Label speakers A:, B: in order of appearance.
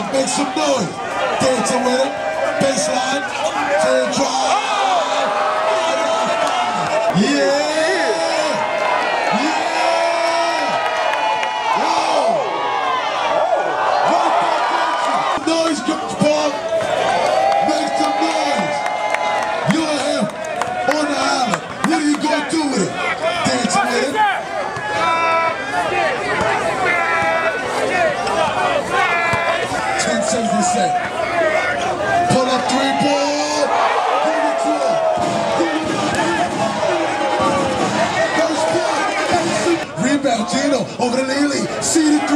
A: off, make some noise. Dancing with it, baseline, the drive. Oh! Yeah. mindset. Pull up three. Give it to. Rebound, Gino, over to Neely. See the